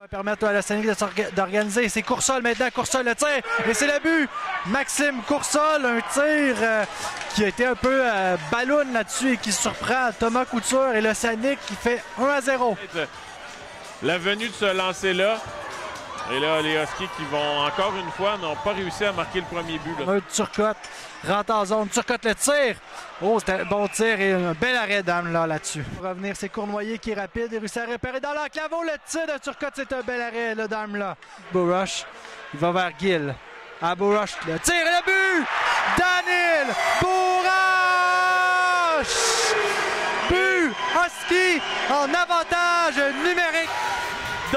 va permettre à la d'organiser. C'est Coursol maintenant. Coursol le tir. Et c'est le but. Maxime Coursol, un tir euh, qui a été un peu euh, ballon là-dessus et qui surprend Thomas Couture et l'Océanique qui fait 1 à 0. La venue de ce lancer-là. Et là, les Huskies qui vont encore une fois n'ont pas réussi à marquer le premier but. Là. Un Turcotte rentre en zone. Turcotte le tir. Oh, c'était un bon tir et un bel arrêt d'âme là, là-dessus. Pour revenir, c'est Cournoyer qui est rapide. Il réussit à repérer dans l'enclave. Le tir de Turcotte, c'est un bel arrêt là, d'âme là. Borush, il va vers Gill. À Borush, le tir et le but! Daniel Bourrache! But! Husky en avantage numérique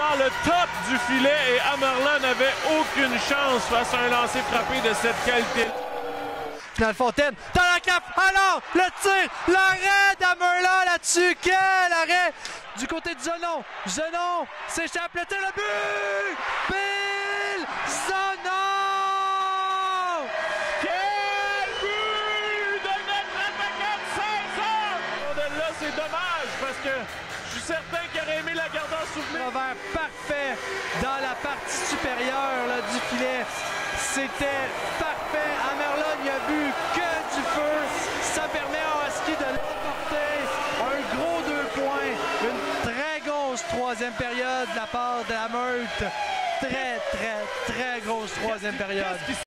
dans le top du filet et Amerla n'avait aucune chance face à un lancer frappé de cette qualité. Final Fontaine, dans la cape, alors le tir, l'arrêt d'Amerla là-dessus, quel arrêt! Du côté de Zenon, Zenon s'échappe. Le tir, le but, Bill Zenon! Quel but de notre attaquant de 16 ans! De là, c'est dommage parce que je suis certain qu'il parfait dans la partie supérieure là, du filet. C'était parfait. Amerlon n'y a vu que du feu. Ça permet à Husky de l'emporter. Un gros deux points. Une très grosse troisième période de la part de la meute. Très, très, très grosse troisième période.